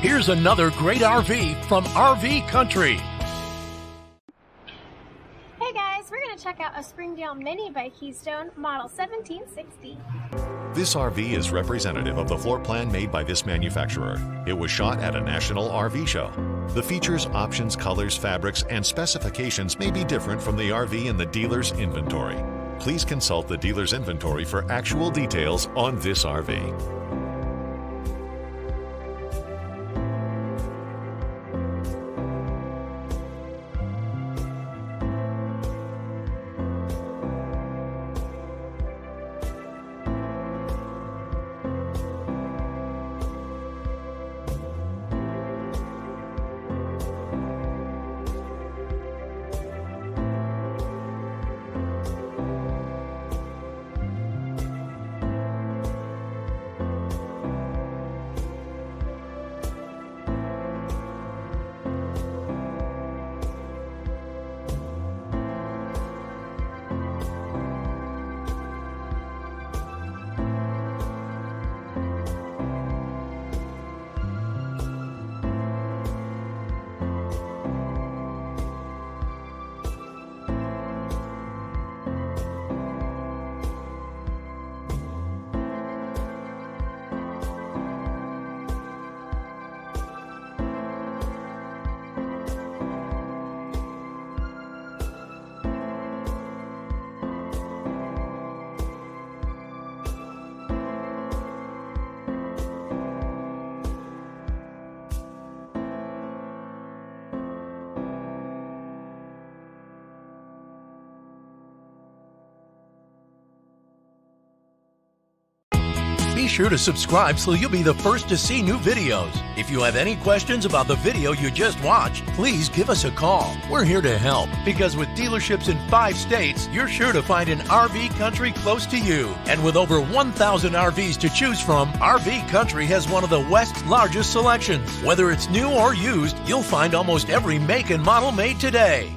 Here's another great RV from RV Country. Hey guys, we're going to check out a Springdale Mini by Keystone, model 1760. This RV is representative of the floor plan made by this manufacturer. It was shot at a national RV show. The features, options, colors, fabrics, and specifications may be different from the RV in the dealer's inventory. Please consult the dealer's inventory for actual details on this RV. Be sure to subscribe so you'll be the first to see new videos. If you have any questions about the video you just watched, please give us a call. We're here to help because with dealerships in five states, you're sure to find an RV country close to you. And with over 1,000 RVs to choose from, RV Country has one of the West's largest selections. Whether it's new or used, you'll find almost every make and model made today.